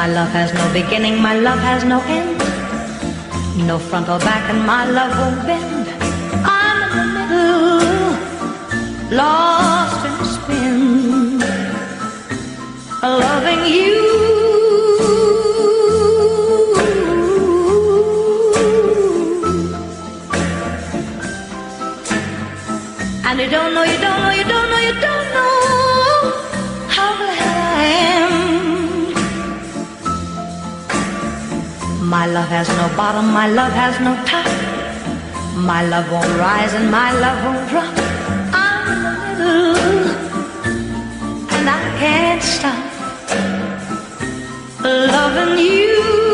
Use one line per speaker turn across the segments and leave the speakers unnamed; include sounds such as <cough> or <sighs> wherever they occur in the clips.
My love has no beginning, my love has no end. No front or back, and my love won't bend. I'm in the middle, lost in a spin, loving you. And you don't know, you don't know, you don't know, you don't know My love has no bottom, my love has no top. My love won't rise and my love won't drop. I'm in the middle, and I can't stop loving you.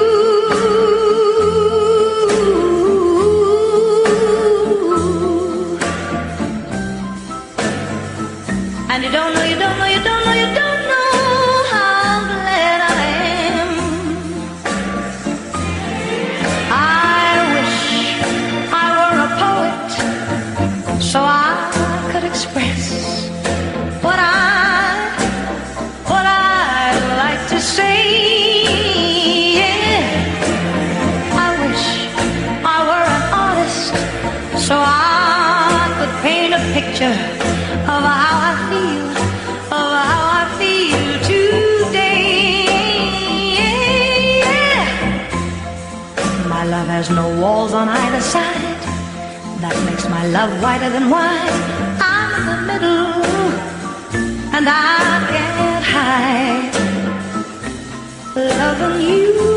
Has no walls on either side. That makes my love whiter than wine. I'm in the middle, and I can't hide loving you.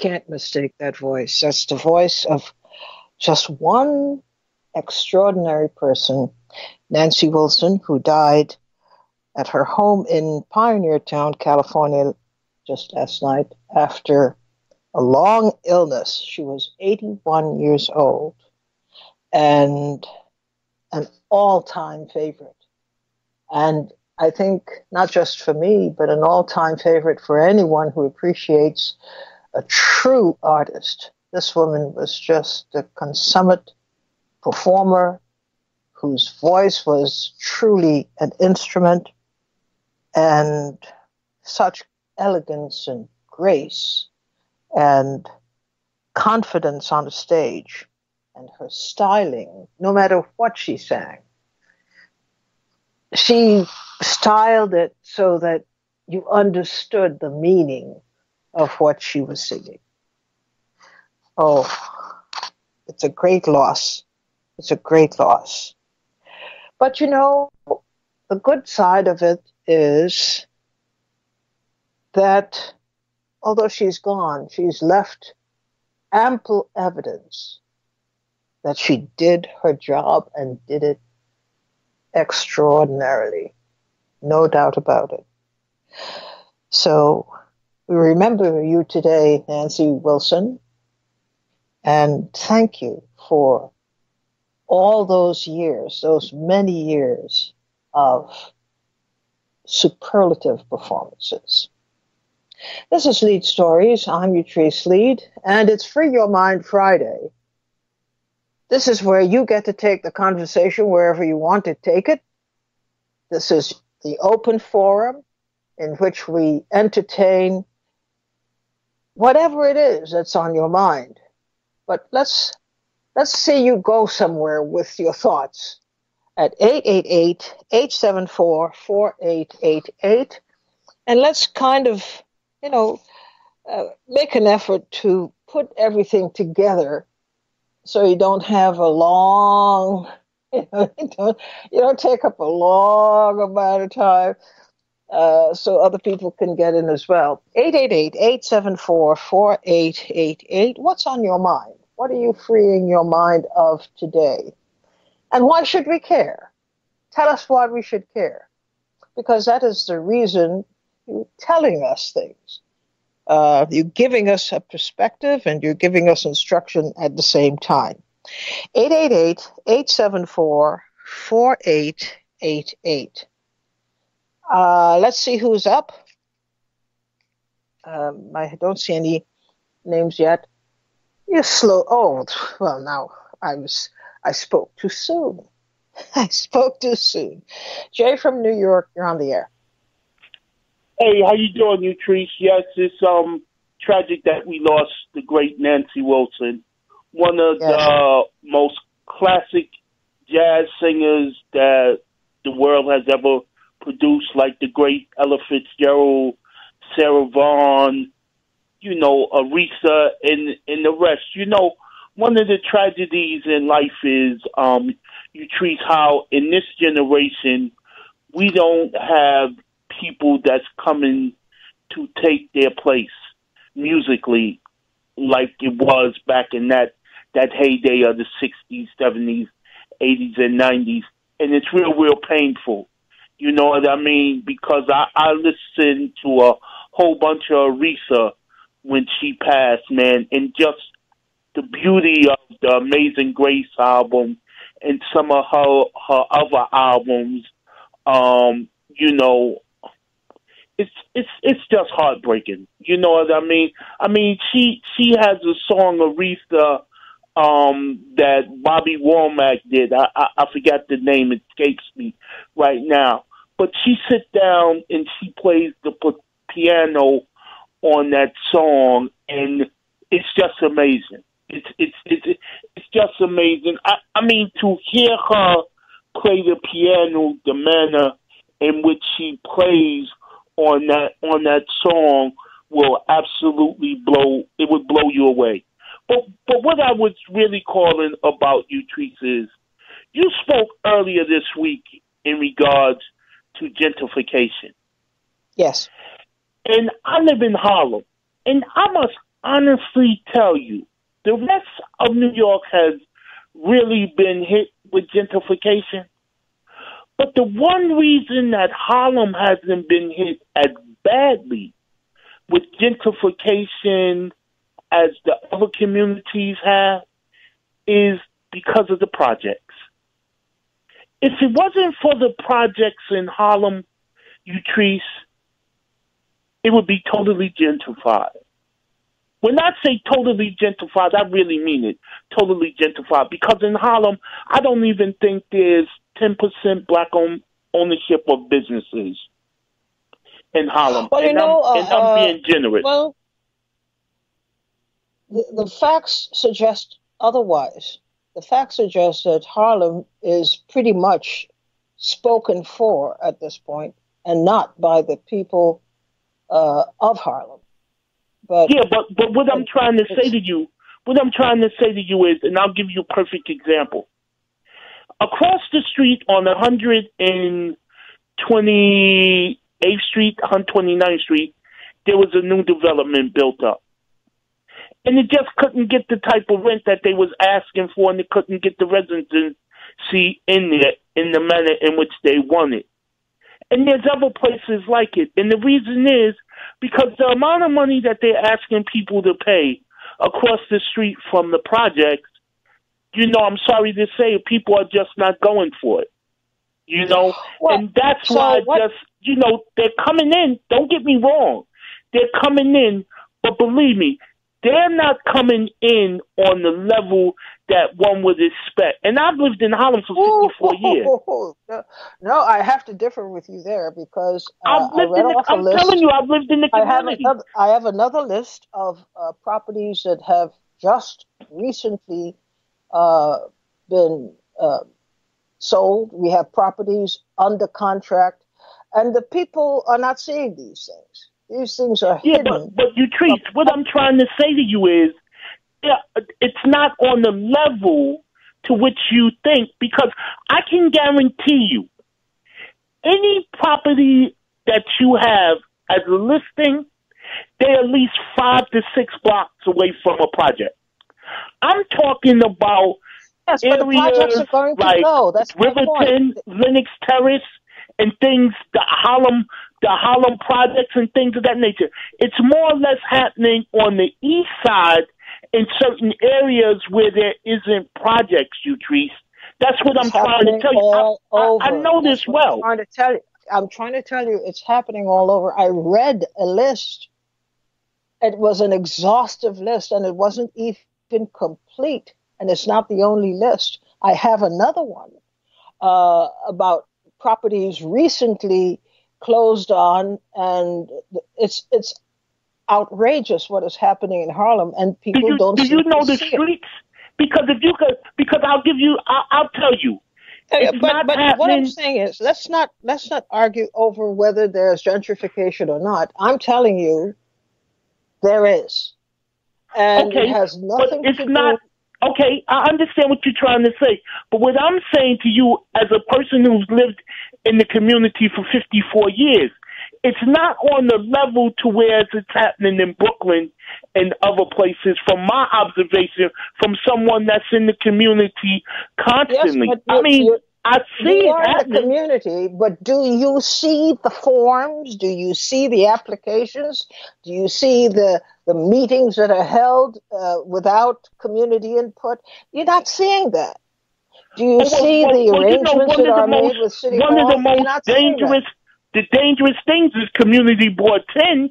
Can't mistake that voice. That's the voice of just one extraordinary person, Nancy Wilson, who died at her home in Pioneer Town, California, just last night after a long illness. She was 81 years old and an all time favorite. And I think not just for me, but an all time favorite for anyone who appreciates a true artist. This woman was just a consummate performer whose voice was truly an instrument and such elegance and grace and confidence on the stage and her styling, no matter what she sang. She styled it so that you understood the meaning of what she was singing. Oh, it's a great loss. It's a great loss. But you know, the good side of it is that although she's gone, she's left ample evidence that she did her job and did it extraordinarily. No doubt about it. So we remember you today, Nancy Wilson, and thank you for all those years, those many years of superlative performances. This is Leid Stories. I'm Utrice Leid, and it's Free Your Mind Friday. This is where you get to take the conversation wherever you want to take it. This is the open forum in which we entertain whatever it is that's on your mind. But let's let's see you go somewhere with your thoughts at 888-874-4888 and let's kind of, you know, uh, make an effort to put everything together so you don't have a long <laughs> you know you don't, you don't take up a long amount of time uh, so other people can get in as well. 888-874-4888 what's on your mind? What are you freeing your mind of today? And why should we care? Tell us why we should care. Because that is the reason you're telling us things. Uh, you're giving us a perspective and you're giving us instruction at the same time. 888 874 4888. Uh, let's see who's up. Um, I don't see any names yet. You're slow. Oh, well, now I was. I spoke too soon. <laughs> I spoke too soon. Jay from New York, you're on the air.
Hey, how you doing, Utrice? Yes, it's um tragic that we lost the great Nancy Wilson, one of yes. the most classic jazz singers that the world has ever produced, like the great Ella Fitzgerald, Sarah Vaughan, you know, Aretha, and and the rest. You know, one of the tragedies in life is um, Utrice how in this generation we don't have people that's coming to take their place musically like it was back in that that heyday of the 60s, 70s, 80s, and 90s. And it's real, real painful. You know what I mean? Because I, I listened to a whole bunch of Aretha when she passed, man, and just the beauty of the Amazing Grace album and some of her her other albums, um, you know, it's it's it's just heartbreaking. You know what I mean? I mean, she she has a song Aretha um, that Bobby Womack did. I, I I forgot the name; it escapes me right now. But she sits down and she plays the piano on that song, and it's just amazing. It's it's it's it's just amazing. I I mean to hear her play the piano, the manner in which she plays on that on that song will absolutely blow it would blow you away. But but what I was really calling about you, Teresa, is you spoke earlier this week in regards to gentrification.
Yes.
And I live in Harlem. And I must honestly tell you, the rest of New York has really been hit with gentrification. But the one reason that Harlem hasn't been hit as badly with gentrification as the other communities have is because of the projects. If it wasn't for the projects in Harlem, Utrice, it would be totally gentrified. When I say totally gentrified, I really mean it. Totally gentrified. Because in Harlem, I don't even think there's 10% black own ownership of businesses in Harlem.
Well, you
and
know,
I'm,
uh,
and I'm being generous.
Well, the, the facts suggest otherwise. The facts suggest that Harlem is pretty much spoken for at this point and not by the people uh, of Harlem. But
yeah, but but what I'm trying to say to you, what I'm trying to say to you is, and I'll give you a perfect example. Across the street on 128th Street, 129th Street, there was a new development built up. And they just couldn't get the type of rent that they was asking for, and they couldn't get the residency in there in the manner in which they wanted. And there's other places like it. And the reason is because the amount of money that they're asking people to pay across the street from the projects, you know, I'm sorry to say, people are just not going for it. You know, <sighs> well, and that's so why what, just, you know, they're coming in. Don't get me wrong. They're coming in, but believe me, they're not coming in on the level that one would expect. And I've lived in Harlem for 54 <laughs> years.
No, I have to differ with you there because
uh, I've lived in the, I'm telling you, I've lived in the community.
I have another, I have another list of uh, properties that have just recently uh, been uh, sold. We have properties under contract, and the people are not seeing these things. These things are
yeah,
hidden.
but but Utrice what I'm trying to say to you is, yeah, it's not on the level to which you think because I can guarantee you, any property that you have as a listing, they're at least five to six blocks away from a project. I'm talking about
yes,
areas like
That's
Riverton, Lenox Terrace, and things, the Harlem, the Harlem projects and things of that nature. It's more or less happening on the east side in certain areas where there isn't projects, Utrice. That's what
it's
I'm trying to tell you. I, I, know this well.
I'm trying to tell you. I'm trying to tell you, it's happening all over. I read a list. It was an exhaustive list, and it wasn't even complete. And it's not the only list. I have another one uh, about properties recently closed on, and it's it's outrageous what is happening in Harlem, and people
do you,
don't.
Do you know the streets? Because if you could, because I'll give you, I'll, I'll tell you.
It's but but what I'm saying is, let's not let's not argue over whether there's gentrification or not. I'm telling you, there is, and
okay,
it has nothing
it's
to
not,
do.
Okay, I understand what you're trying to say, but what I'm saying to you, as a person who's lived in the community for 54 years, it's not on the level to where it's happening in Brooklyn and other places. From my observation, from someone that's in the community constantly,
yes,
I mean. I see
you
it
are the community, but do you see the forms? Do you see the applications? Do you see the the meetings that are held uh, without community input? You're not seeing that. Do you
Well,
see
well,
the
well, you know, one
that
of the
are made
most-
with city
one
hall?
of the most
not seeing that.
dangerous the dangerous things is community board ten.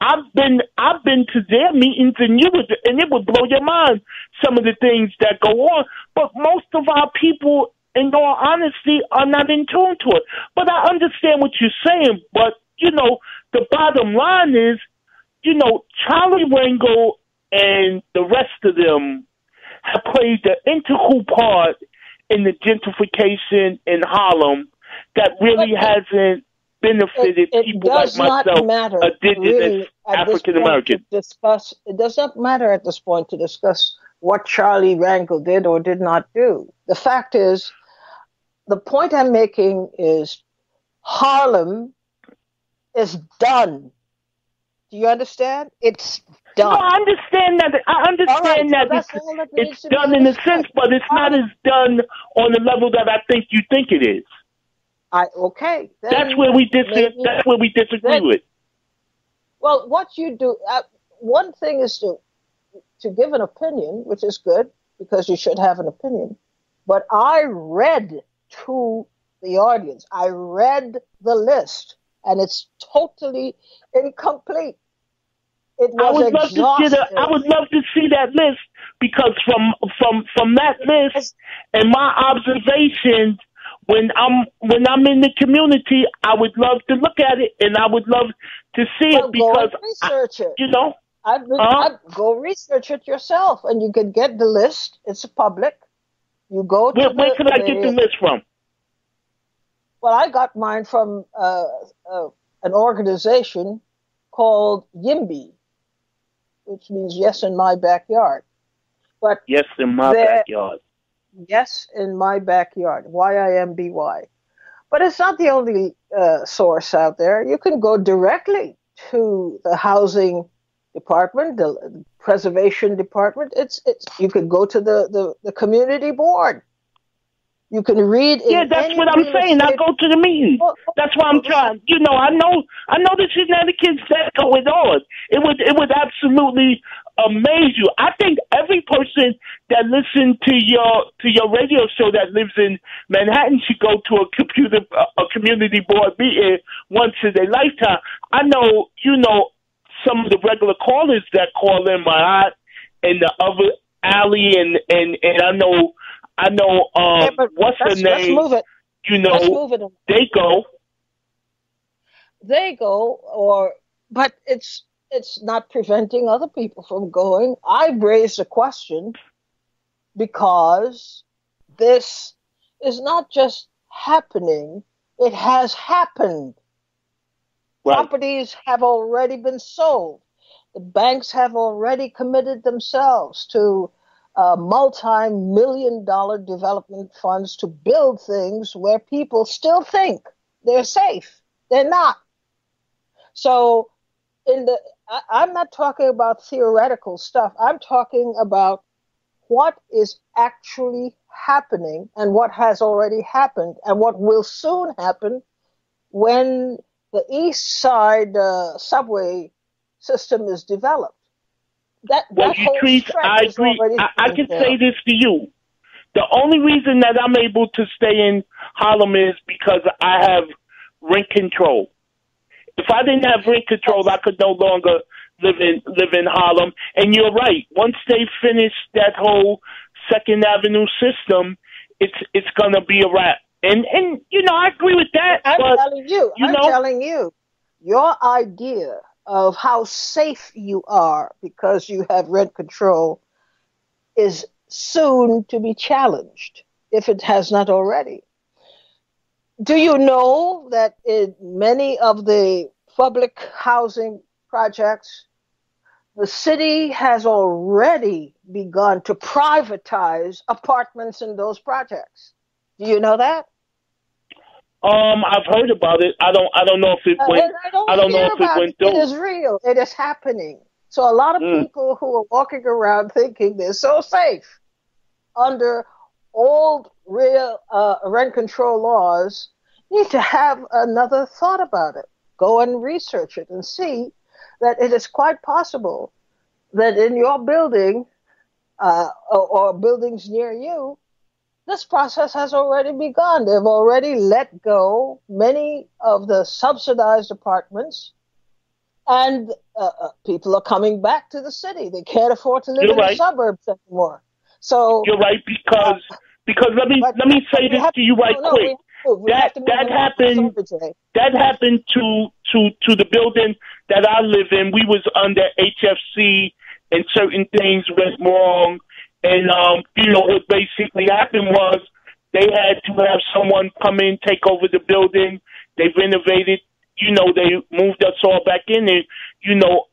I've been I've been to their meetings and you would and it would blow your mind some of the things that go on. But most of our people in all honesty are not in tune to it. But I understand what you're saying, but you know, the bottom line is, you know, Charlie Rangel and the rest of them have played the integral part in the gentrification in Harlem that really
But-
hasn't benefited
it, it
people like myself,
matter
indigenous
really
African American.
discuss. It does not matter at this point to discuss what Charlie Rangel did or did not do. The fact is, the point I'm making is Harlem is done. Do you understand? It's
No. I understand that. I understand
so
that
that's
it's,
that
it's done in a sense, but it's not as done on the level that I think you think it is.
I okay. Then
That's where we dis-
maybe-
That's where we disagree
then-
with.
Well, what you do, uh, one thing is to to give an opinion, which is good because you should have an opinion. But I read to the audience. I read the list, and it's totally incomplete. It
I
was
would love to get a, I would love to see that list because from from from that list and my observations when I'm when I'm in the community, I would love to look at it and I would love to see
Well,
it because
research it.
you know Huh?
I've, go research it yourself, and you can get the list. It's public. You go to
where,
the,
where could I get the list from?
Well, I got mine from uh, uh, an organization called YIMBY, which means yes in my backyard. But
Yes, in my backyard.
yes in my backyard, Y I M B Y. But it's not the only uh, source out there. You can go directly to the housing department, the preservation department. It's it's you could go to the the, the community board. You can read. in
Yeah, that's what I'm saying. I go to the meeting.
Well,
That's why I'm trying. You know, I know, I know the shenanigans that go with on. It would, it would absolutely amaze you. I think every person that listens to your to your radio show that lives in Manhattan should go to a computer a community board meeting once in their lifetime. I know, you know, some of the regular callers that call in my aunt and the other alley and and and I know. I know um
Yeah,
what's
the
name?
move it.
You know, they go.
They go, or but it's it's not preventing other people from going. I raised a question because this is not just happening; it has happened.
Right.
Properties have already been sold. The banks have already committed themselves to uh, multi-million dollar development funds to build things where people still think they're safe. They're not. So, in the, I, I'm not talking about theoretical stuff. I'm talking about what is actually happening and what has already happened and what will soon happen when the East Side uh, subway system is developed. That,
Well,
that Utrice,
I agree. I, I can say this to you. The only reason that I'm able to stay in Harlem is because I have rent control. If I didn't have rent control, I could no longer live in live in Harlem. And you're right. Once they finish that whole Second Avenue system, it's it's gonna be a wrap. And and you know, I agree with that.
I'm telling you,
you
I'm
know,
telling you, your idea of how safe you are because you have rent control is soon to be challenged if it has not already. Do you know that in many of the public housing projects, the city has already begun to privatize apartments in those projects? Do you know that?
Um, I've heard about it. I don't. I don't know if it went.
Uh, I don't,
I don't know if it went
it.
through.
It is real. It is happening. So a lot of
Mm.
people who are walking around thinking they're so safe under old real uh, rent control laws need to have another thought about it. Go and research it and see that it is quite possible that in your building uh, or, or buildings near you, this process has already begun. They've already let go many of the subsidized apartments, and uh, uh, people are coming back to the city. They can't afford to live
You're
in
right.
the suburbs anymore. So
You're right because because let me let me say this
have-
to you right
no, no,
quick.
we have to- we
That-
have to move
that happened- that happened to to to the building that I live in. We was under HFC, and certain things went wrong. And um, you know what basically happened was they had to have someone come in, take over the building. They renovated. You know, they moved us all back in, and you know,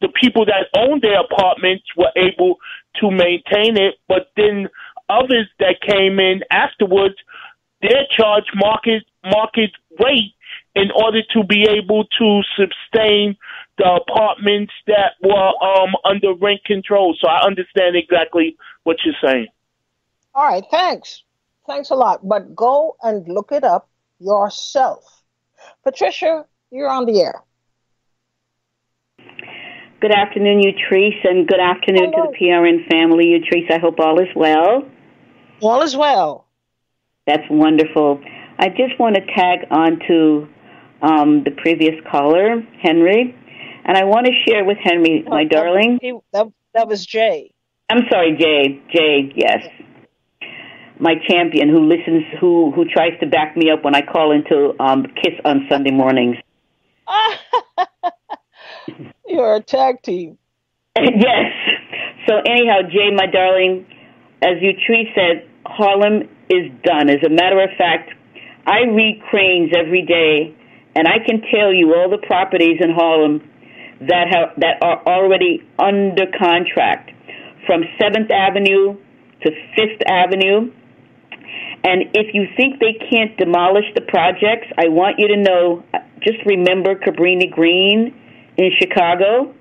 the people that owned their apartments were able to maintain it, but then others that came in afterwards, they're charged market market rate in order to be able to sustain the apartments that were um, under rent control. So I understand exactly what you're saying.
All right, thanks. Thanks a lot. But go and look it up yourself. Patricia, you're on the air.
Good afternoon, Utrice, and good afternoon
Hello.
to the PRN family. Utrice, I hope all is well.
All is well.
That's wonderful. I just want to tag on to um, the previous caller, Henry, and I want to share with Henry, my
Oh,
darling.
He, that, that was Jay.
I'm sorry, Jay. Jay, yes. My champion who listens, who who tries to back me up when I call into um, Kiss on Sunday mornings. <laughs>
You're a tag team. <laughs>
yes. So anyhow, Jay, my darling, as you tree said, Harlem is done. As a matter of fact, I read Crain's every day, and I can tell you all the properties in Harlem that have that are already under contract, from Seventh Avenue to Fifth Avenue. And if you think they can't demolish the projects, I want you to know. Just remember Cabrini Green in Chicago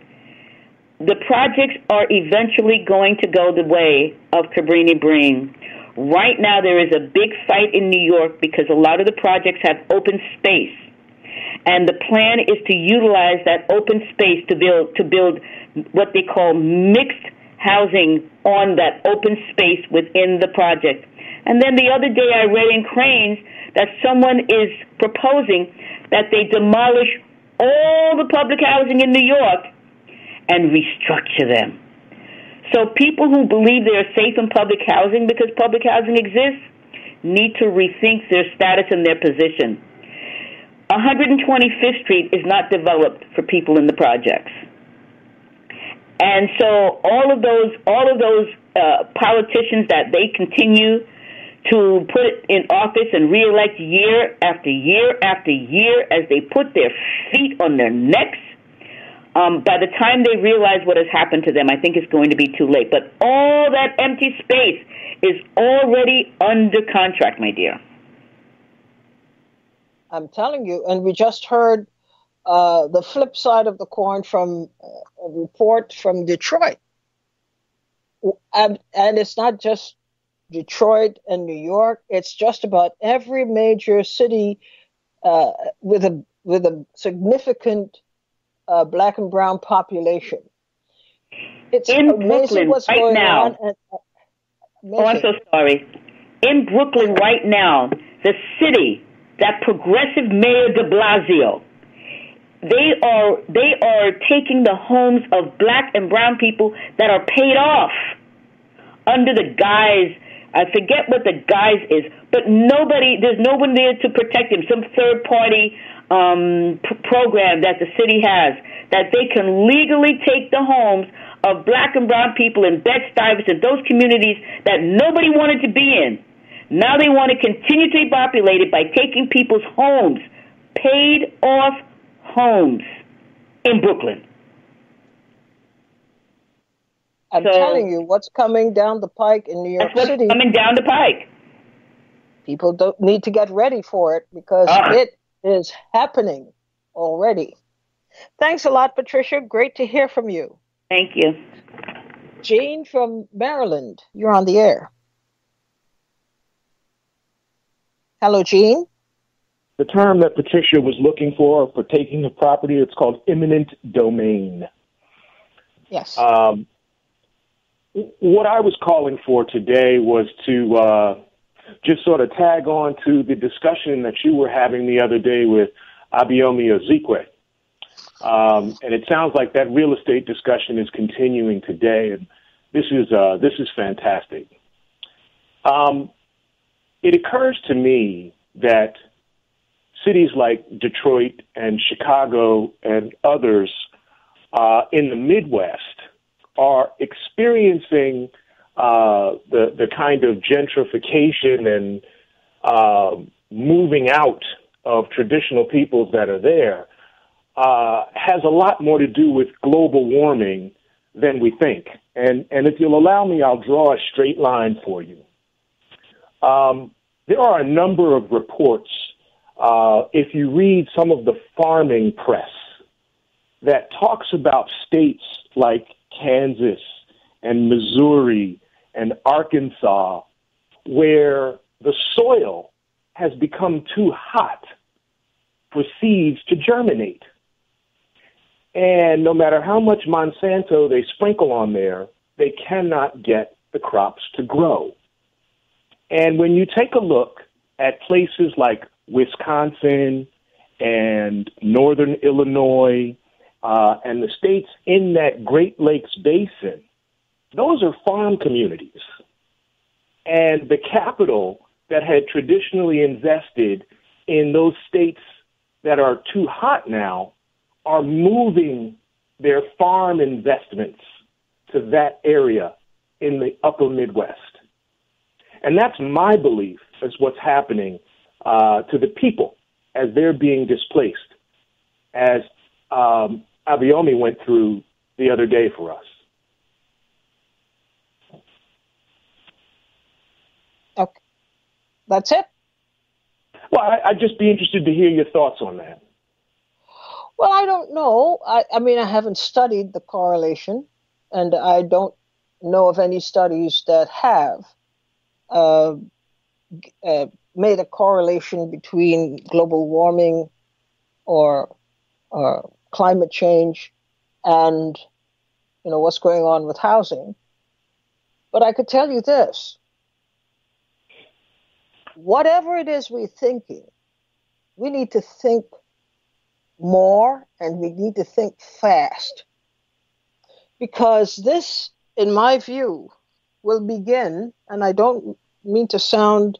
the projects are eventually going to go the way of Cabrini Green. Right now, there is a big fight in New York because a lot of the projects have open space, and the plan is to utilize that open space to build to build what they call mixed housing on that open space within the project. And then the other day, I read in Crain's that someone is proposing that they demolish all the public housing in New York and restructure them. So people who believe they are safe in public housing because public housing exists need to rethink their status and their position. 125th Street is not developed for people in the projects. And so all of those all of those uh, politicians that they continue to put in office and reelect year after year after year as they put their feet on their necks um, by the time they realize what has happened to them, I think it's going to be too late. But all that empty space is already under contract, my dear.
I'm telling you. And we just heard uh, the flip side of the coin from uh, a report from Detroit. And, and it's not just Detroit and New York, it's just about every major city uh, with a with a significant uh, black and brown population. It's
In
amazing
Brooklyn
what's
right
going
now.
on. And, uh,
Oh, I'm so sorry. In Brooklyn right now, the city, that progressive mayor de Blasio, they are they are taking the homes of black and brown people that are paid off under the guise I forget what the guise is, but nobody there's no one there to protect them. Some third party um, p- program that the city has that they can legally take the homes of black and brown people in Bed Stuyvesant, those communities that nobody wanted to be in. Now they want to continue to be populated by taking people's homes, paid off homes in Brooklyn.
I'm so, telling you, what's coming down the pike in New York City.
coming down the pike.
People don't need to get ready for it because uh. it is happening already. Thanks a lot, Patricia. Great to hear from you.
Thank you.
Jane from Maryland, you're on the air. Hello, Jean.
The term that Patricia was looking for for taking the property, it's called eminent domain.
Yes.
Um, what I was calling for today was to uh, just sort of tag on to the discussion that you were having the other day with Abayomi Azikiwe. Um, and it sounds like that real estate discussion is continuing today, and this is uh, this is fantastic. Um, it occurs to me that cities like Detroit and Chicago and others uh, in the Midwest are experiencing uh, the the kind of gentrification and uh, moving out of traditional peoples that are there uh, has a lot more to do with global warming than we think. And and if you'll allow me, I'll draw a straight line for you. Um, there are a number of reports. Uh, if you read some of the farming press that talks about states like Kansas and Missouri and Arkansas, where the soil has become too hot for seeds to germinate. And no matter how much Monsanto they sprinkle on there, they cannot get the crops to grow. And when you take a look at places like Wisconsin and northern Illinois uh, and the states in that Great Lakes basin, those are farm communities. And the capital that had traditionally invested in those states that are too hot now are moving their farm investments to that area in the upper Midwest. And that's my belief is what's happening uh, to the people as they're being displaced, as um, went through the other day for us.
Okay. That's it?
Well, I, would just be interested to hear your thoughts on that.
Well, I don't know. I, I mean, I haven't studied the correlation, and I don't know of any studies that have uh, uh, made a correlation between global warming or, or climate change and you know what's going on with housing. But I could tell you this. Whatever it is we're thinking, we need to think more and we need to think fast. Because this, in my view, will begin, and I don't mean to sound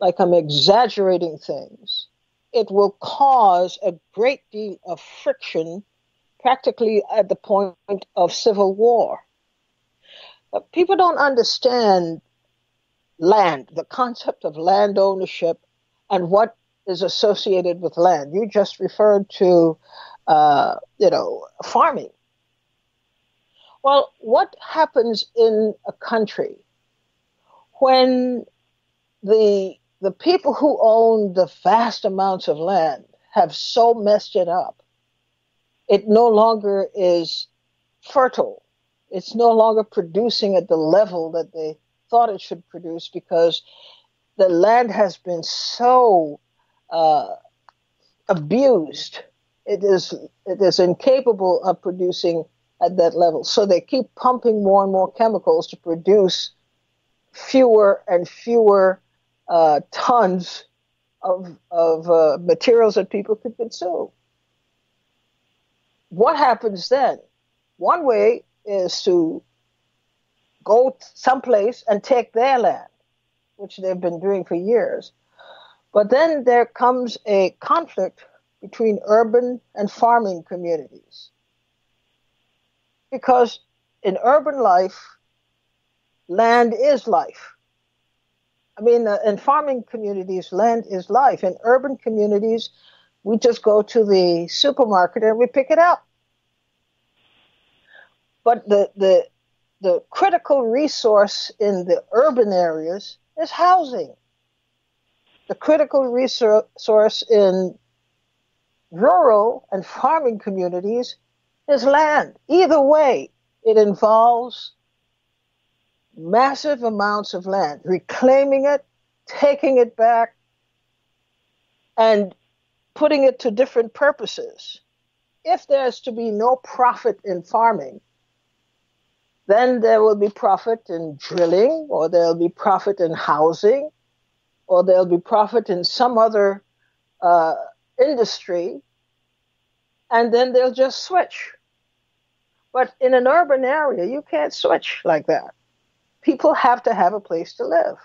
like I'm exaggerating things, it will cause a great deal of friction, practically at the point of civil war. But people don't understand land, the concept of land ownership, and what is associated with land. You just referred to, uh, you know, farming. Well, what happens in a country when the the people who own the vast amounts of land have so messed it up. It no longer is fertile. It's no longer producing at the level that they thought it should produce because the land has been so uh, abused. It is it is incapable of producing at that level. So they keep pumping more and more chemicals to produce fewer and fewer uh, tons of, of uh, materials that people could consume. What happens then? One way is to go someplace and take their land, which they've been doing for years. But then there comes a conflict between urban and farming communities. Because in urban life, land is life. I mean, uh, in farming communities, land is life. In urban communities, we just go to the supermarket and we pick it up. But the, the, the critical resource in the urban areas is housing. The critical resource in rural and farming communities is land. Either way, it involves massive amounts of land, reclaiming it, taking it back, and putting it to different purposes. If there's to be no profit in farming, then there will be profit in drilling, or there'll be profit in housing, or there'll be profit in some other uh, industry, and then they'll just switch. But in an urban area, you can't switch like that. People have to have a place to live.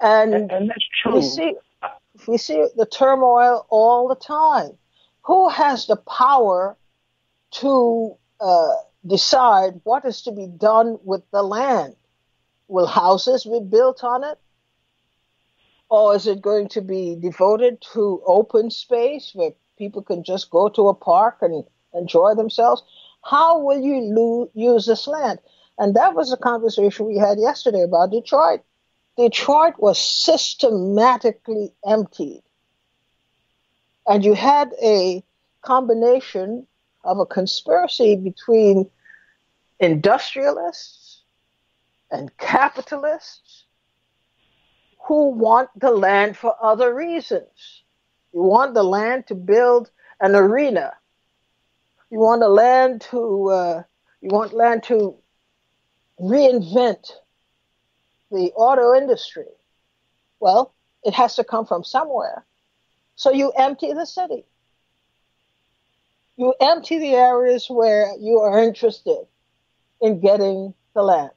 And,
and, and that's true.
We see, we see the turmoil all the time. Who has the power to uh, decide what is to be done with the land? Will houses be built on it? Or is it going to be devoted to open space where people can just go to a park and enjoy themselves? How will you lo- use this land? And that was a conversation we had yesterday about Detroit. Detroit was systematically emptied. And you had a combination of a conspiracy between industrialists and capitalists who want the land for other reasons. You want the land to build an arena. You want the land to uh, you want land to reinvent the auto industry. Well, it has to come from somewhere. So you empty the city. You empty the areas where you are interested in getting the land.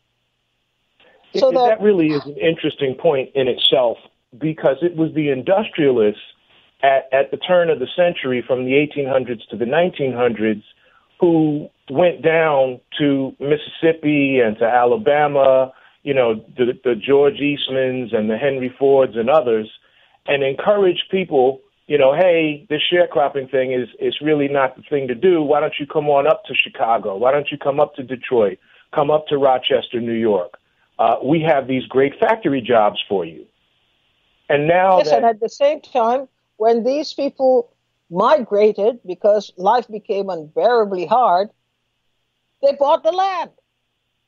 So that, that really is an interesting point in itself because it was the industrialists at, at the turn of the century from the 1800s to the 1900s who went down to Mississippi and to Alabama, you know, the, the George Eastmans and the Henry Fords and others, and encouraged people, you know, hey, this sharecropping thing is, is really not the thing to do. Why don't you come on up to Chicago? Why don't you come up to Detroit? Come up to Rochester, New York. Uh, we have these great factory jobs for you. And now,
yes,
that,
and at the same time, when these people migrated because life became unbearably hard, they bought the land.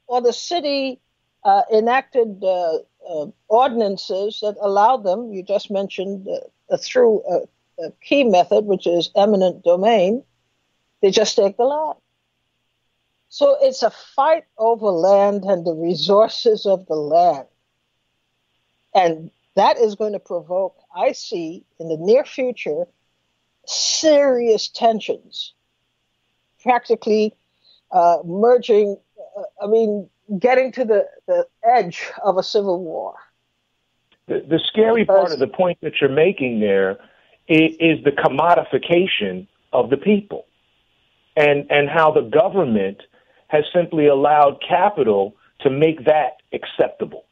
Or the city uh, enacted uh, uh, ordinances that allowed them, you just mentioned uh, through a, a key method, which is eminent domain, they just take the land. So it's a fight over land and the resources of the land. And that is going to provoke, I see, in the near future, serious tensions, practically uh, merging, uh, I mean, getting to the, the edge of a civil war.
The, the scary because, part of the point that you're making there is, is the commodification of the people and, and how the government has simply allowed capital to make that acceptable.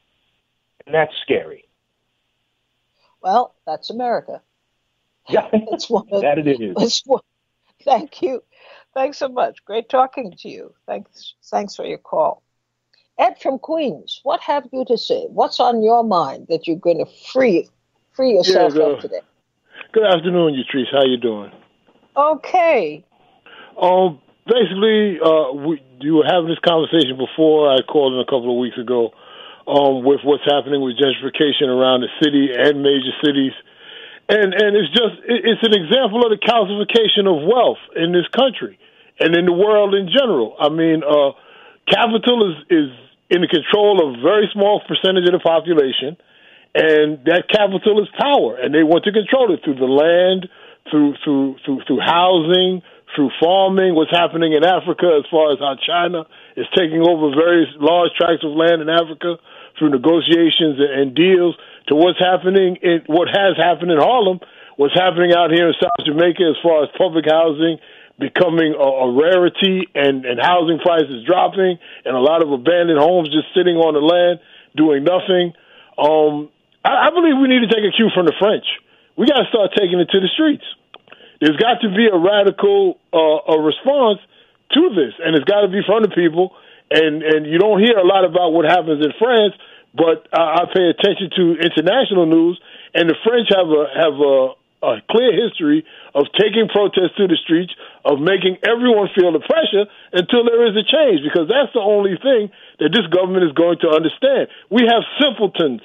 And that's scary.
Well, that's America.
Yeah, <laughs> it's one of, <laughs> that it is.
One, thank you. Thanks so much. Great talking to you. Thanks. Thanks for your call. Ed from Queens, what have you to say? What's on your mind that you're going to free free yourself yeah, today?
Good afternoon, Utrice. How you doing?
Okay.
Um, basically, uh, we, you were having this conversation before. I called in a couple of weeks ago um, with what's happening with gentrification around the city and major cities and and it's just it's an example of the calcification of wealth in this country and in the world in general. I mean, uh, capital is is in the control of a very small percentage of the population, and that capital is power, and they want to control it through the land, through through through through housing, through farming. What's happening in Africa, as far as how China is taking over very large tracts of land in Africa through negotiations and deals, to what's happening in what has happened in Harlem, what's happening out here in South Jamaica as far as public housing becoming a, a rarity and, and housing prices dropping and a lot of abandoned homes just sitting on the land doing nothing. Um, I, I believe we need to take a cue from the French. We got to start taking it to the streets. There's got to be a radical uh, a response to this, and it's got to be from the people. And and you don't hear a lot about what happens in France, but uh, I pay attention to international news, and the French have a have a, a clear history of taking protests to the streets, of making everyone feel the pressure until there is a change, because that's the only thing that this government is going to understand. We have simpletons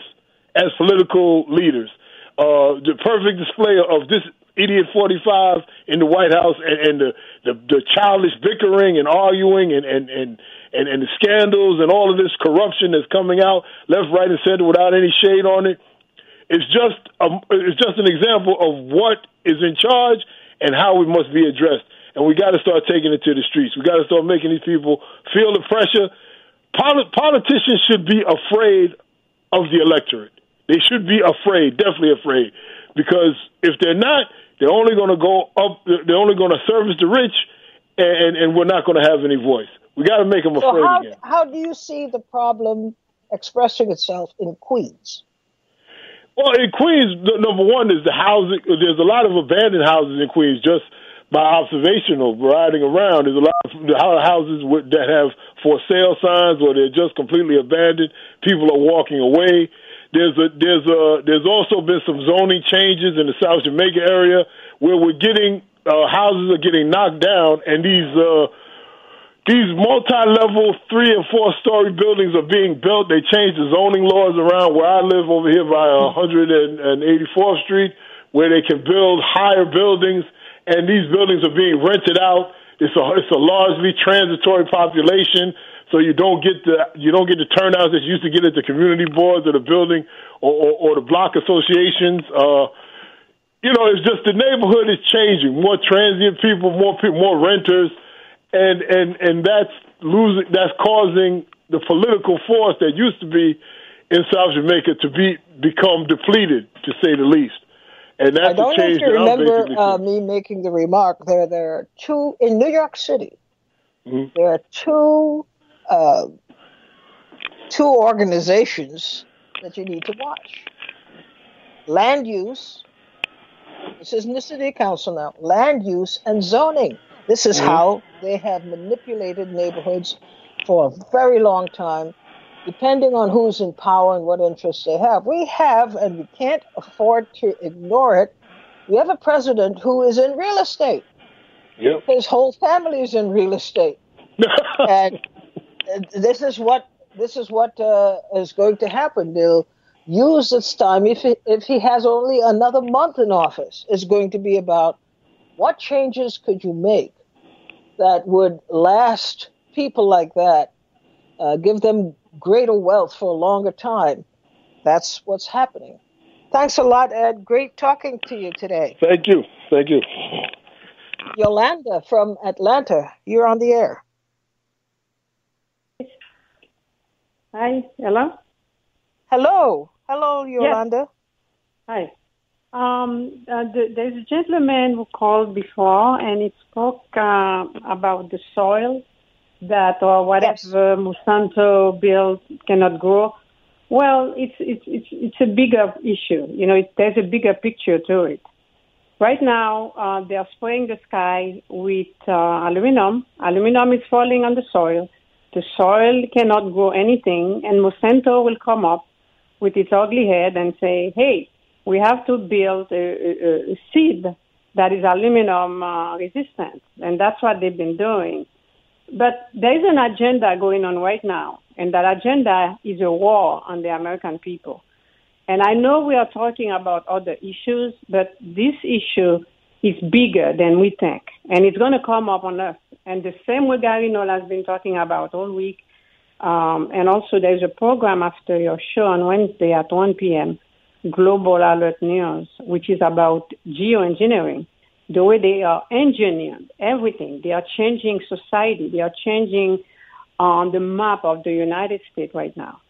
as political leaders. Uh, the perfect display of this idiot 45 in the White House and, and the, the, the childish bickering and arguing and, and, and, and, and the scandals and all of this corruption that's coming out left, right, and center without any shade on it. It's just a, it's just an example of what is in charge and how we must be addressed. And we got to start taking it to the streets. We got to start making these people feel the pressure. Poli- politicians should be afraid of the electorate. They should be afraid, definitely afraid, because if they're not, they're only going to go up. They're only going to service the rich, and and we're not going to have any voice. We got to make them afraid
so how,
again.
How do you see the problem expressing itself in Queens?
Well, in Queens, number one is the housing. There's a lot of abandoned houses in Queens. Just by observational riding around, there's a lot of houses that have for sale signs, or they're just completely abandoned. People are walking away. There's a there's a there's also been some zoning changes in the South Jamaica area where we're getting uh, houses are getting knocked down, and these uh, these multi-level three and four story buildings are being built. They changed the zoning laws around where I live over here by 184th Street, where they can build higher buildings, and these buildings are being rented out. It's a it's a largely transitory population so you don't get the you don't get the turnouts that you used to get at the community boards of the building or, or, or the block associations. Uh, you know, it's just the neighborhood is changing. More transient people, more people, more renters, and and and that's losing. That's causing the political force that used to be in South Jamaica to be become depleted, to say the least. And that's
I don't
know if
you remember uh, me making the remark. There, there are two in New York City. Mm-hmm. There are two uh, two organizations that you need to watch land use. This is in the city council now. Land use and zoning. This is mm-hmm. how they have manipulated neighborhoods for a very long time, depending on who's in power and what interests they have. We have, and we can't afford to ignore it, we have a president who is in real estate.
Yep.
His whole family is in real estate. <laughs> and this is what this is what uh, is going to happen. They'll use this time if he, if he has only another month in office. It's going to be about what changes could you make that would last people like that, uh, give them greater wealth for a longer time. That's what's happening. Thanks a lot, Ed. Great talking to you today.
Thank you. Thank you.
Yolanda from Atlanta, you're on the air.
Hi, hello.
Hello, hello, Yolanda.
Yes. Hi. Um, uh, the, there's a gentleman who called before, and he spoke uh, about the soil that or whatever yes. Monsanto built cannot grow. Well, it's it's it's it's a bigger issue. You know, it, there's a bigger picture to it. Right now, uh, they are spraying the sky with uh, aluminum. Aluminum is falling on the soil the soil cannot grow anything, and Monsanto will come up with its ugly head and say, hey, we have to build a, a, a seed that is aluminum uh, resistant. And that's what they've been doing. But there is an agenda going on right now, and that agenda is a war on the American people. And I know we are talking about other issues, but this issue is bigger than we think, and it's going to come up on us. And the same way Gary Null has been talking about all week. Um, and also, there's a program after your show on Wednesday at 1 p.m. Global Alert News, which is about geoengineering, the way they are engineering everything. They are changing society. They are changing on uh, the map of the United States right now.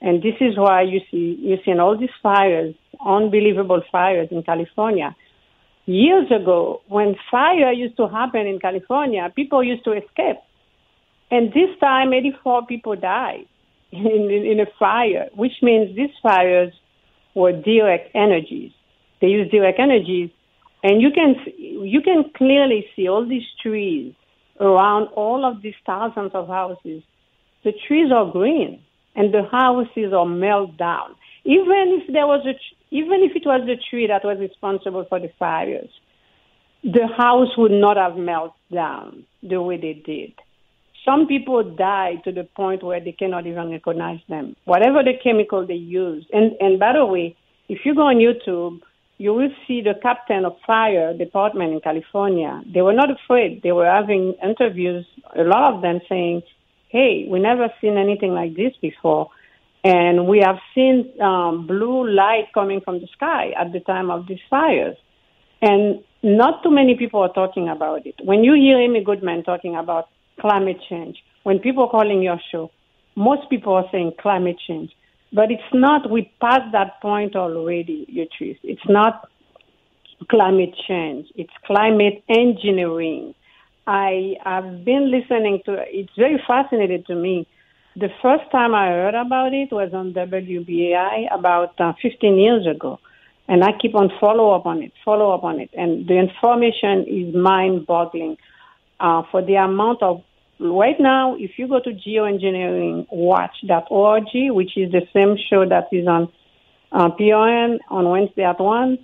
And this is why you see you see all these fires, unbelievable fires in California. Years ago, when fire used to happen in California, people used to escape. And this time, 84 people died <laughs> in, in, in a fire, which means these fires were direct energies. They use direct energies, and you can you can clearly see all these trees around all of these thousands of houses. The trees are green, and the houses are melted down. Even if there was a even if it was the tree that was responsible for the fires, the house would not have melted down the way they did. Some people die to the point where they cannot even recognize them. Whatever the chemical they use. And, and by the way, if you go on YouTube, you will see the captain of fire department in California. They were not afraid. They were having interviews, a lot of them saying, hey, we never seen anything like this before. And we have seen um, blue light coming from the sky at the time of these fires. And not too many people are talking about it. When you hear Amy Goodman talking about climate change. When people are calling your show, most people are saying climate change. But it's not, we passed that point already, Utrice. It's not climate change, it's climate engineering. I have been listening to it's very fascinating to me. The first time I heard about it was on WBAI about uh, 15 years ago. And I keep on follow up on it, follow up on it. And the information is mind boggling uh, for the amount of right now, if you go to geoengineeringwatch.org, which is the same show that is on uh, PRN on Wednesday at 1,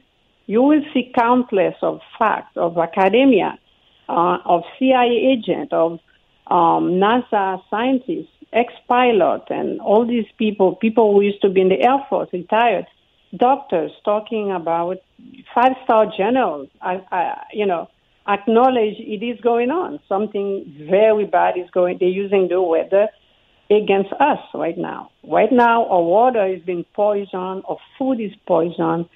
you will see countless of facts of academia, uh, of CIA agent, of um, NASA scientists, ex-pilot, and all these people, people who used to be in the Air Force, retired, doctors talking about five-star generals, I, I, you know, acknowledge it is going on. Something very bad is going. They're using the weather against us right now. Right now, our water is being poisoned, our food is poisoned,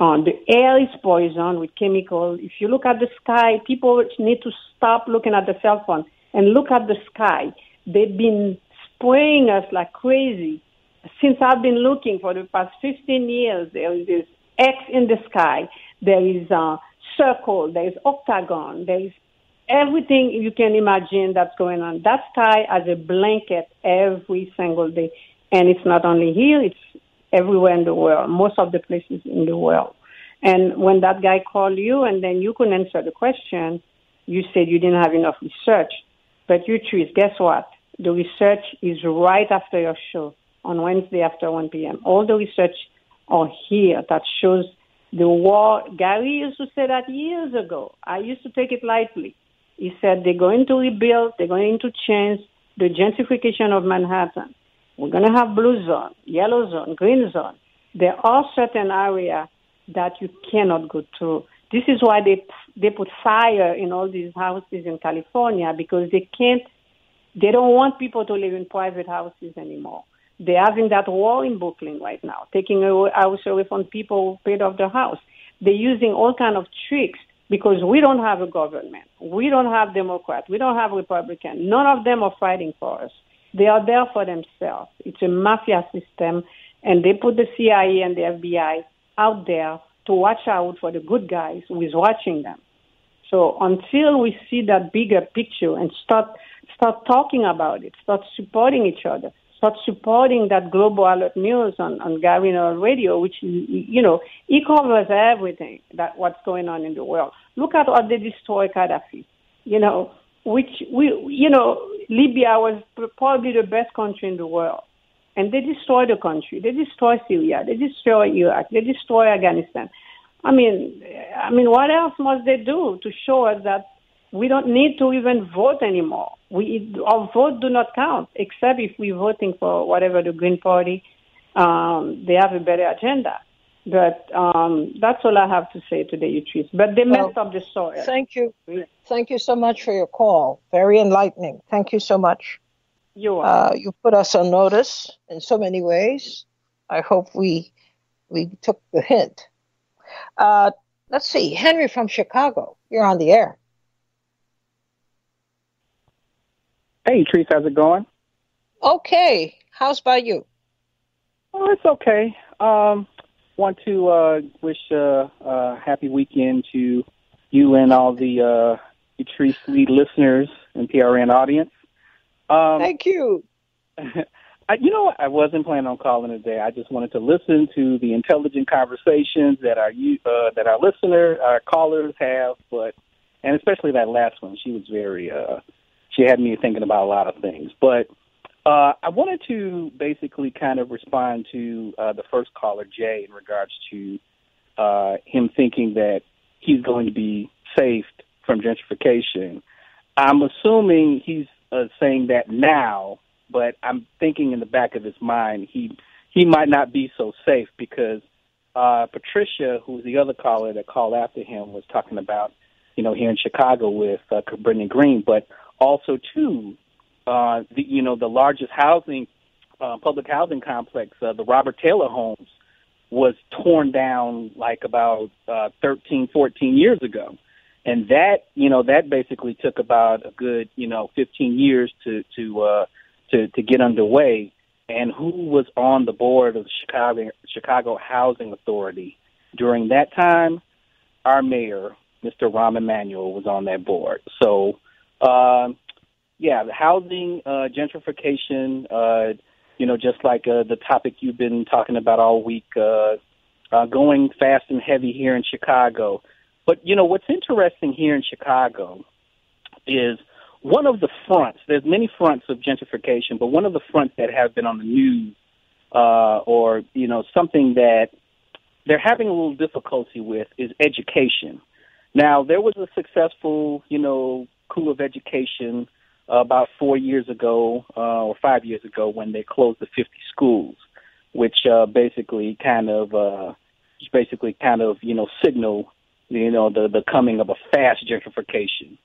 um, the air is poisoned with chemicals. If you look at the sky, people need to stop looking at the cell phone and look at the sky. They've been spraying us like crazy. Since I've been looking for the past 15 years, there is X in the sky. There is uh, circle, there is octagon, there is everything you can imagine that's going on. That sky as a blanket every single day. And it's not only here, it's everywhere in the world, most of the places in the world. And when that guy called you and then you couldn't answer the question, you said you didn't have enough research. But you choose, guess what? The research is right after your show on Wednesday after 1 p.m. All the research are here that shows the war, Gary used to say that years ago. I used to take it lightly. He said they're going to rebuild, they're going to change the gentrification of Manhattan. We're going to have blue zone, yellow zone, green zone. There are certain areas that you cannot go through. This is why they they put fire in all these houses in California because they can't, they don't want people to live in private houses anymore. They're having that war in Brooklyn right now, taking a house away from people who paid off their house. They're using all kind of tricks because we don't have a government. We don't have Democrats. We don't have Republicans. None of them are fighting for us. They are there for themselves. It's a mafia system, and they put the CIA and the FBI out there to watch out for the good guys who is watching them. So until we see that bigger picture and start start talking about it, start supporting each other, start supporting that global alert news on, on Gariner Radio, which, you know, it covers everything that what's going on in the world. Look at what they destroyed Gaddafi, you know, which we, you know, Libya was probably the best country in the world. And they destroyed the country. They destroyed Syria. They destroyed Iraq. They destroyed Afghanistan. I mean, I mean, what else must they do to show us that we don't need to even vote anymore. We, our vote do not count, except if we're voting for whatever the Green Party, um, they have a better agenda. But um, that's all I have to say today, Utrice. But they well, messed up the soil.
Thank you. Thank you so much for your call. Very enlightening. Thank you so much.
You are.
Uh, you put us on notice in so many ways. I hope we we took the hint. Uh, let's see, Henry from Chicago, you're on the air.
Hey, Trees, how's it going?
Okay. How's about you?
Oh, it's okay. Um, want to uh, wish a uh, uh, happy weekend to you and all the uh, Sweet listeners and PRN audience.
Um, Thank you. <laughs>
I, you know, I wasn't planning on calling today. I just wanted to listen to the intelligent conversations that our uh, that our listener, our callers have, but and especially that last one. She was very, uh, she had me thinking about a lot of things. But uh, I wanted to basically kind of respond to uh, the first caller, Jay, in regards to uh, him thinking that he's going to be saved from gentrification. I'm assuming he's uh, saying that now but I'm thinking in the back of his mind he he might not be so safe because uh, Patricia, who's the other caller that called after him, was talking about you know here in Chicago with uh, Cabrini-Green, but also too uh, the you know the largest housing uh, public housing complex, uh, the Robert Taylor Homes, was torn down like about uh, 13, 14 years ago. And that, you know, that basically took about a good, you know, 15 years to to uh, to, to get underway. And who was on the board of the Chicago Chicago Housing Authority during that time? Our mayor, Mr. Rahm Emanuel, was on that board. So, uh, yeah, housing uh, gentrification. Uh, you know, just like uh, the topic you've been talking about all week, uh, uh, going fast and heavy here in Chicago. But you know, what's interesting here in Chicago is one of the fronts, there's many fronts of gentrification, but one of the fronts that have been on the news, uh, or, you know, something that they're having a little difficulty with is education. Now, there was a successful, you know, coup of education uh, about four years ago, uh, or five years ago when they closed the 50 schools, which, uh, basically kind of, uh, basically kind of, you know, signal, you know, the, the coming of a fast gentrification.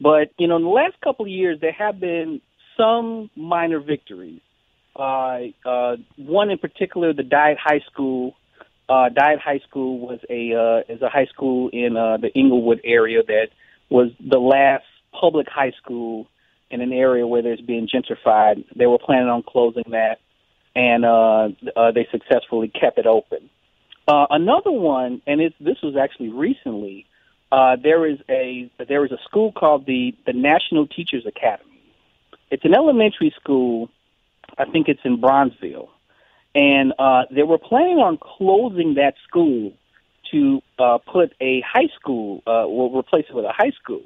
But you know, in the last couple of years, there have been some minor victories. Uh, uh, one in particular, the Dyett High School. Uh, Dyett High School was a uh, is a high school in uh, the Englewood area that was the last public high school in an area where there's being gentrified. They were planning on closing that, and uh, uh, they successfully kept it open. Uh, another one, and it's, this was actually recently, uh, there is a there is a school called the the National Teachers Academy. It's an elementary school. I think it's in Bronzeville, and uh, they were planning on closing that school to uh, put a high school, uh, will replace it with a high school.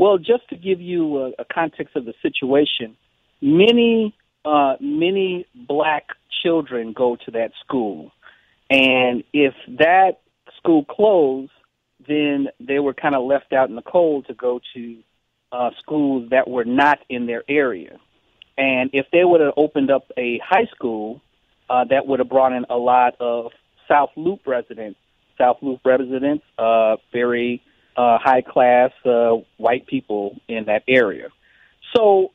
Well, just to give you a, a context of the situation, many uh, many black children go to that school, and if that school closed, then they were kind of left out in the cold to go to uh, schools that were not in their area. And if they would have opened up a high school, uh, that would have brought in a lot of South Loop residents. South Loop residents, uh, very uh, high class uh, white people in that area. So,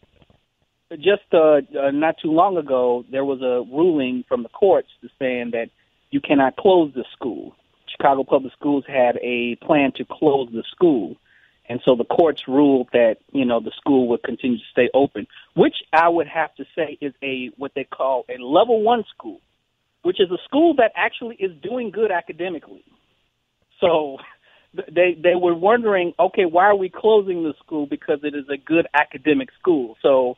just uh, uh, not too long ago, there was a ruling from the courts saying that you cannot close the school. Chicago Public Schools had a plan to close the school. And so the courts ruled that, you know, the school would continue to stay open, which I would have to say is a what they call a level one school, which is a school that actually is doing good academically. So <laughs> they they were wondering, okay, why are we closing the school? Because it is a good academic school. So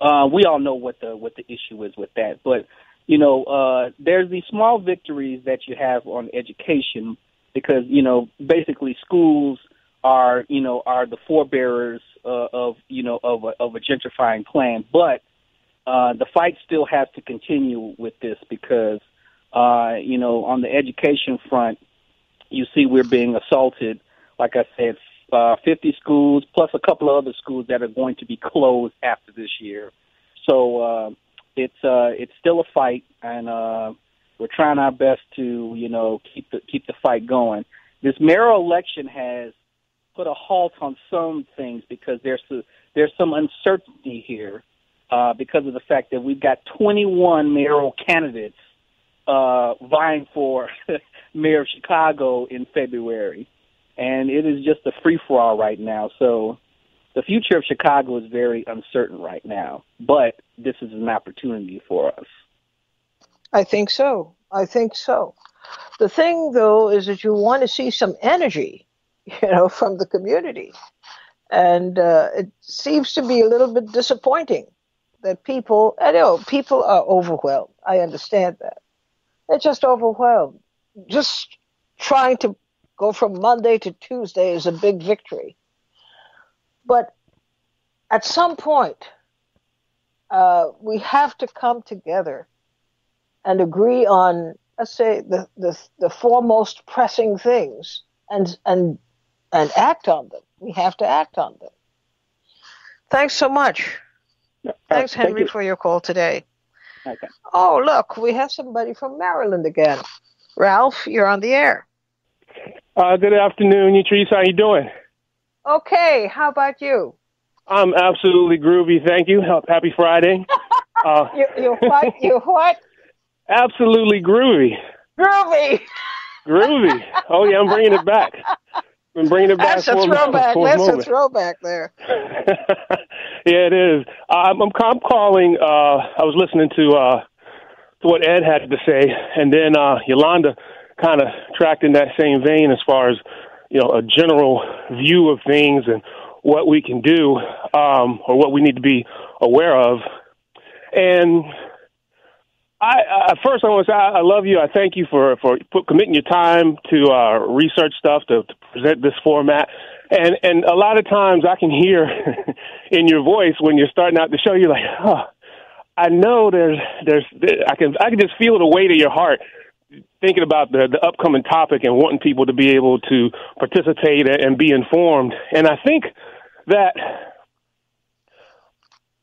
uh, we all know what the what the issue is with that. But you know, uh, there's these small victories that you have on education because, you know, basically schools are, you know, are the forebearers uh, of, you know, of a, of a gentrifying plan. But uh, the fight still has to continue with this because, uh, you know, on the education front, you see we're being assaulted. Like I said, uh, 50 schools plus a couple of other schools that are going to be closed after this year. So, uh, it's uh it's still a fight and uh we're trying our best to you know keep the keep the fight going this mayoral election has put a halt on some things because there's a, there's some uncertainty here uh because of the fact that we've got 21 mayoral candidates uh, vying for <laughs> mayor of Chicago in February, and it is just a free for all right now. So the future of Chicago is very uncertain right now, but this is an opportunity for us.
I think so. I think so. The thing, though, is that you want to see some energy, <laughs> you know, from the community, and uh, it seems to be a little bit disappointing that people. I know people are overwhelmed. I understand that. They're just overwhelmed. Just trying to go from Monday to Tuesday is a big victory. But at some point, uh, we have to come together and agree on, let's say, the, the, the four most pressing things and, and, and act on them. We have to act on them. Thanks so much.
Uh,
Thanks,
thank
Henry,
you.
for your call today.
Okay.
Oh, look, we have somebody from Maryland again. Ralph, you're on the air.
Uh, good afternoon, Utrice. How you doing?
Okay, how about you?
I'm absolutely groovy. Thank you. Happy Friday. <laughs> Uh,
You, you what? You what?
absolutely groovy.
Groovy. <laughs>
Groovy. Oh yeah, I'm bringing it back. I'm bringing it back
That's a throwback. That's a throwback there. <laughs>
yeah, it is. I'm, I'm, I'm calling. Uh, I was listening to uh, to what Ed had to say, and then uh, Yolanda kind of tracked in that same vein as far as you know a general view of things and what we can do um, or what we need to be aware of. And I, uh, first, I want to say I, love you. I thank you for for put, committing your time to uh, research stuff to, to present this format. And and a lot of times I can hear <laughs> in your voice when you're starting out the show, you're like, oh, I know there's there's I can I can just feel the weight of your heart thinking about the the upcoming topic and wanting people to be able to participate and be informed. And I think that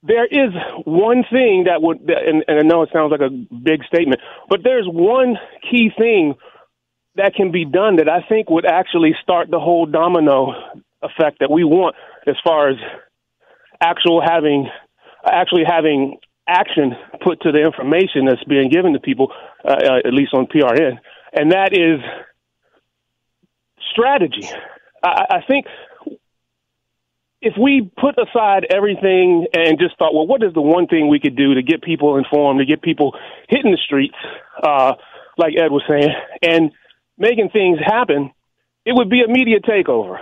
there is one thing that would, and, and I know it sounds like a big statement, but there's one key thing that can be done that I think would actually start the whole domino effect that we want as far as actual having, actually having action put to the information that's being given to people, uh, uh, at least on PRN, and that is strategy. I, I think if we put aside everything and just thought, well, what is the one thing we could do to get people informed, to get people hitting the streets, uh, like Ed was saying, and making things happen, it would be a media takeover.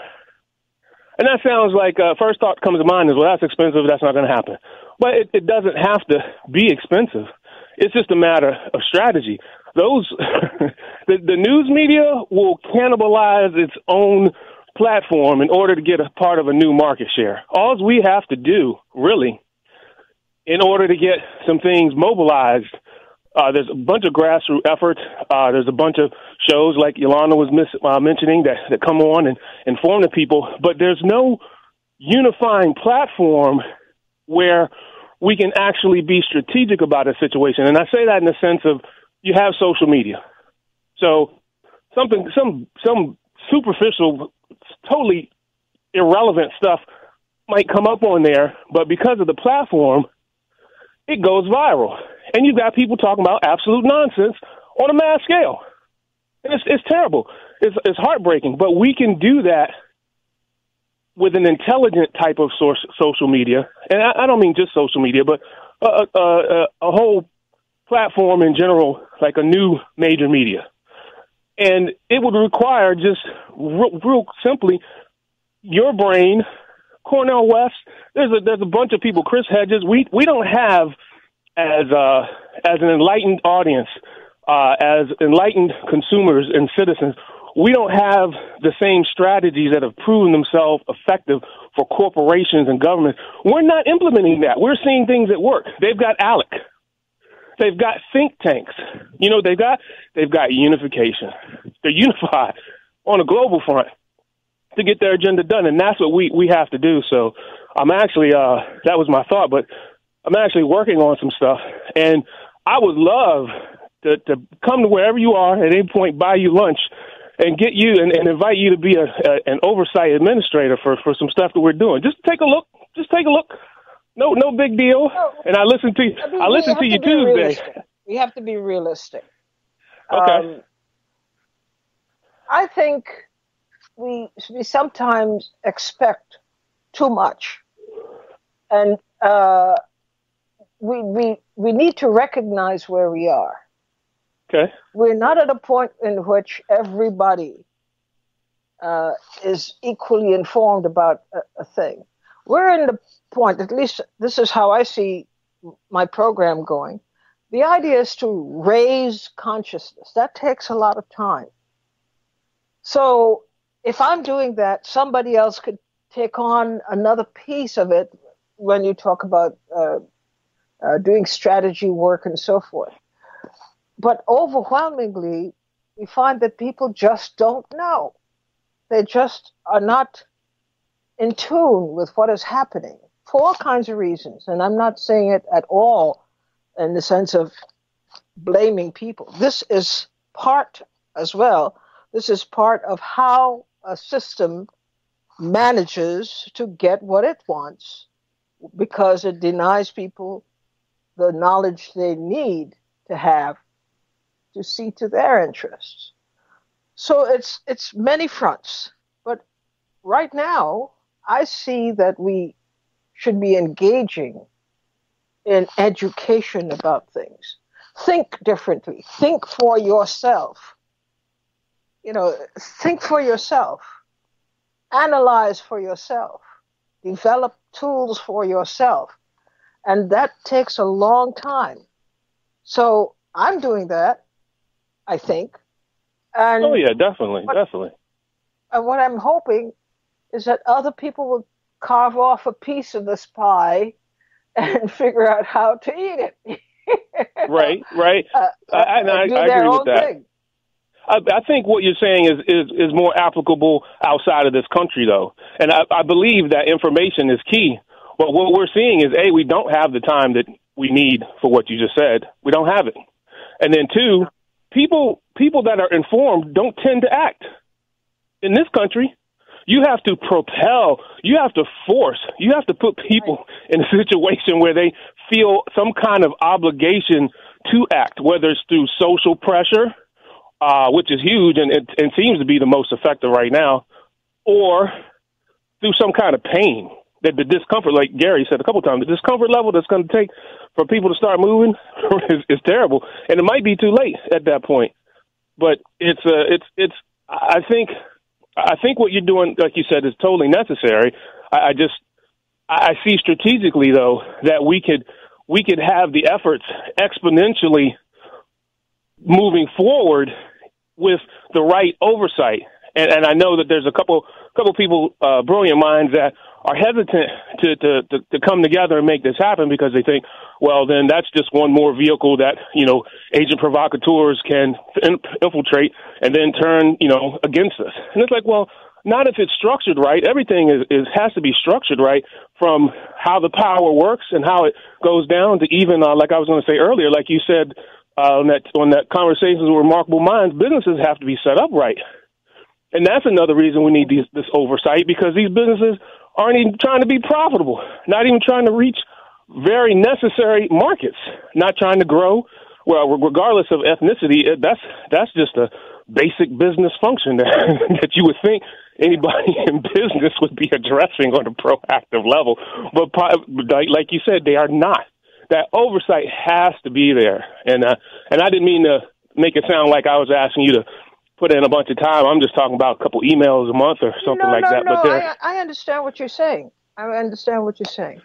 And that sounds like uh, first thought comes to mind is, well, that's expensive. That's not going to happen. But it, it doesn't have to be expensive. It's just a matter of strategy. Those <laughs> the, the news media will cannibalize its own platform in order to get a part of a new market share. All we have to do, really, in order to get some things mobilized, uh, there's a bunch of grassroots efforts. Uh, there's a bunch of shows like Yolanda was miss, uh, mentioning that, that come on and inform the people, but there's no unifying platform where we can actually be strategic about a situation. And I say that in the sense of you have social media. So something, some, some superficial, totally irrelevant stuff might come up on there, but because of the platform, it goes viral. And you've got people talking about absolute nonsense on a mass scale. And it's, it's terrible. It's, it's heartbreaking, but we can do that with an intelligent type of source, social media. And I, I don't mean just social media, but a, a, a, a whole platform in general, like a new major media. And it would require just real, real simply your brain, Cornel West. There's a there's a bunch of people. Chris Hedges. We we don't have as uh, as an enlightened audience, uh, as enlightened consumers and citizens. We don't have the same strategies that have proven themselves effective for corporations and governments. We're not implementing that. We're seeing things that work. They've got ALEC. They've got think tanks. You know, they've got they've got unification. They're unified on a global front to get their agenda done, and that's what we we have to do. So, I'm actually uh, that was my thought, but I'm actually working on some stuff, and I would love to, to come to wherever you are at any point, buy you lunch, and get you and, and invite you to be a, a an oversight administrator for for some stuff that we're doing. Just take a look. Just take a look. No, no big deal.
No.
And I listen to you.
I mean,
I
we
listen
have
to you
be
Tuesday.
realistic. We have to be realistic.
Okay.
Um, I think we we sometimes expect too much, and uh, we we we need to recognize where we are.
Okay.
We're not at a point in which everybody uh, is equally informed about a, a thing. We're in the point, at least this is how I see my program going. The idea is to raise consciousness. That takes a lot of time. So if I'm doing that, somebody else could take on another piece of it when you talk about uh, uh, doing strategy work and so forth. But overwhelmingly, we find that people just don't know. They just are not in tune with what is happening for all kinds of reasons. And I'm not saying it at all in the sense of blaming people. This is part as well. This is part of how a system manages to get what it wants because it denies people the knowledge they need to have to see to their interests. So it's it's many fronts, but right now I see that we should be engaging in education about things. Think differently. Think for yourself. You know, think for yourself. Analyze for yourself. Develop tools for yourself. And that takes a long time. So I'm doing that, I think. And
oh yeah, definitely,
what,
definitely.
And what I'm hoping is that other people will carve off a piece of this pie and <laughs> figure out how to eat it. <laughs>
right, right.
Uh,
I, I, I, I agree with that.
thing.
I, I think what you're saying is, is, is more applicable outside of this country, though. And I, I believe that information is key. But what we're seeing is, A, we don't have the time that we need for what you just said. We don't have it. And then, two, people, people that are informed don't tend to act. In this country, you have to propel, you have to force, you have to put people in a situation where they feel some kind of obligation to act, whether it's through social pressure, uh, which is huge and it, and seems to be the most effective right now, or through some kind of pain. That the discomfort, like Gary said a couple times, the discomfort level that's going to take for people to start moving <laughs> is, is terrible, and it might be too late at that point. But it's uh, it's it's. I think I think what you're doing, like you said, is totally necessary. I, I just I see strategically though that we could we could have the efforts exponentially moving forward with the right oversight. And, and I know that there's a couple couple people, uh, brilliant minds that are hesitant to, to, to, to come together and make this happen because they think, well, then that's just one more vehicle that, you know, agent provocateurs can infiltrate and then turn, you know, against us. And it's like, well, not if it's structured right. Everything is, is has to be structured right from how the power works and how it goes down to even, uh, like I was going to say earlier, like you said, uh, on that, on that conversations with remarkable minds, businesses have to be set up right. And that's another reason we need these, this oversight because these businesses aren't even trying to be profitable, not even trying to reach very necessary markets, not trying to grow. Well, regardless of ethnicity, that's that's just a basic business function <laughs> that, that you would think anybody <laughs> in business would be addressing on a proactive level. But like you said, they are not. That oversight has to be there, and uh, and I didn't mean to make it sound like I was asking you to put in a bunch of time. I'm just talking about a couple emails a month or something
no,
like
no,
that.
No,
but
I, I understand what you're saying. I understand what you're saying.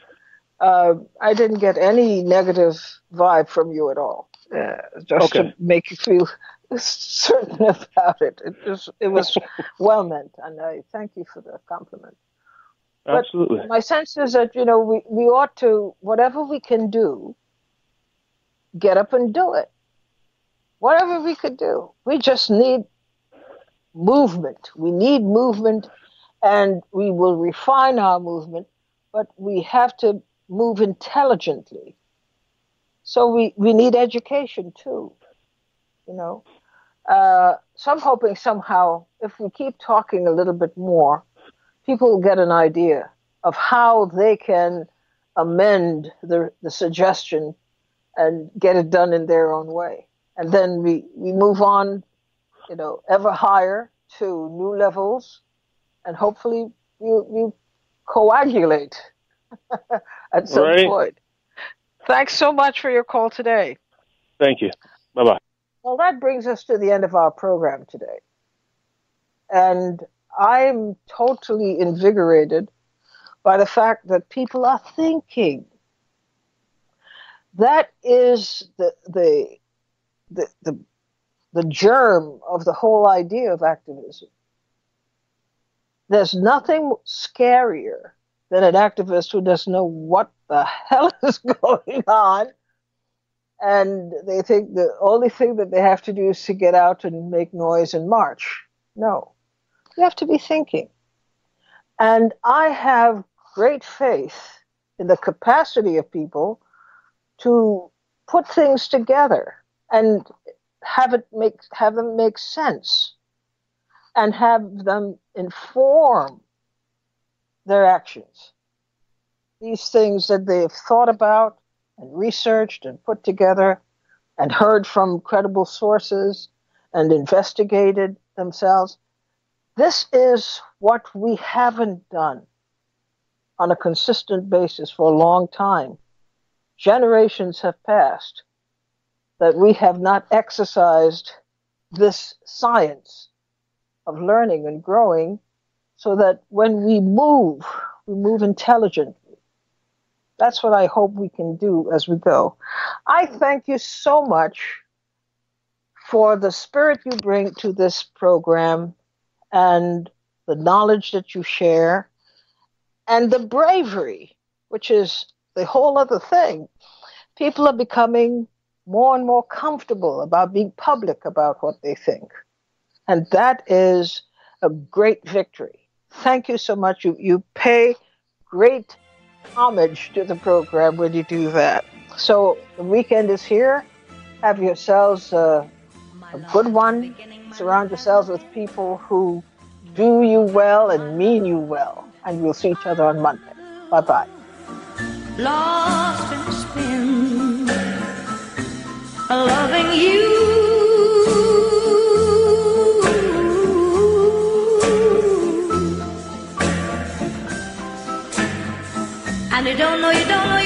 Uh, I didn't get any negative vibe from you at all. Uh, just
Okay.
to make you feel <laughs> certain about it. It was it was <laughs> well meant, and I thank you for the compliment. But
Absolutely.
My sense is that you know we, we ought to whatever we can do, get up and do it. Whatever we could do, we just need movement. We need movement, and we will refine our movement, but we have to move intelligently. So we, we need education too, you know. Uh, so I'm hoping somehow, if we keep talking a little bit more, people will get an idea of how they can amend the, the suggestion and get it done in their own way. and then we, we move on, you know, ever higher to new levels, and hopefully you you coagulate <laughs> at some right. point. Thanks so much for your call today.
Thank you. Bye bye.
Well, that brings us to the end of our program today. And I'm totally invigorated by the fact that people are thinking. That is the, the, the, the, the germ of the whole idea of activism. There's nothing scarier than an activist who doesn't know what the hell <laughs> is going on. And they think the only thing that they have to do is to get out and make noise and march. No, you have to be thinking. And I have great faith in the capacity of people to put things together and have it make have them make sense and have them inform their actions. These things that they've thought about and researched and put together and heard from credible sources and investigated themselves. This is what we haven't done on a consistent basis for a long time. Generations have passed that we have not exercised this science of learning and growing so that when we move, we move intelligently. That's what I hope we can do as we go. I thank you so much for the spirit you bring to this program and the knowledge that you share and the bravery, which is the whole other thing. People are becoming more and more comfortable about being public about what they think. And that is a great victory. Thank you so much. You, you pay great homage to the program when you do that. So the weekend is here. Have yourselves a, a good one. Surround yourselves with people who do you well and mean you well. And we'll see each other on Monday. Bye bye loving you. And you don't know, you don't know.